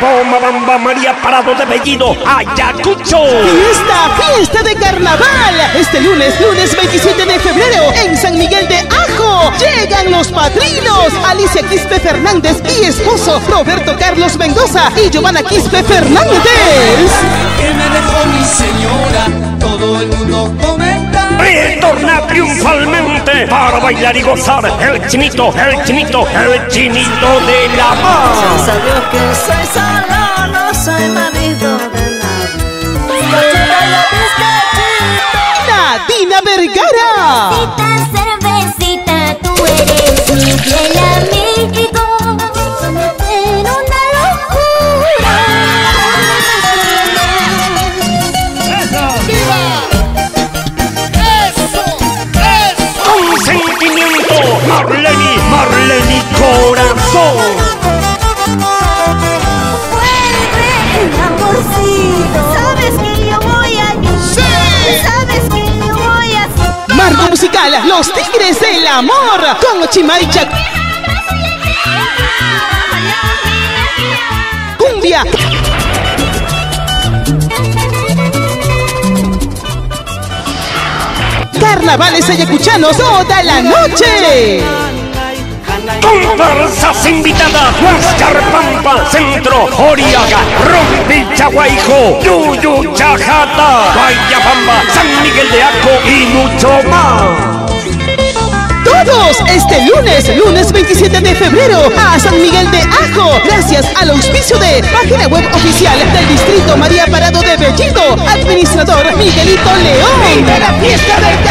Bamba Bamba María Parado de Bellido, Ayacucho. Fiesta, fiesta de carnaval. Este lunes, lunes 27 de febrero, en San Miguel de Ajo, llegan los padrinos. Alicia Quispe Fernández y esposo Roberto Carlos Mendoza y Giovanna Quispe Fernández. Retorna triunfalmente para bailar y gozar el chinito, el chinito, el chinito de la paz. Gracias a Dios que soy solo, no soy marido de nadie. Nadina Vergara. Corazón. Vuelve, amorcito. Sabes que yo voy a llorar. Sabes que yo voy a Marco musical, Los Tigres del Amor. Con Chimaicha. Cumbia. Carnavales ayacuchanos toda la noche. Comparsas invitadas, Huáscar Pampa, Centro, Oriaga, Rompi Chaguaijo, Yuyu Chajata, Guayabamba, San Miguel de Aco y mucho más. Todos este lunes, lunes 27 de febrero, a San Miguel de Ajo, gracias al auspicio de página web oficial del Distrito María Parado de Bellido, administrador Miguelito León. la fiesta del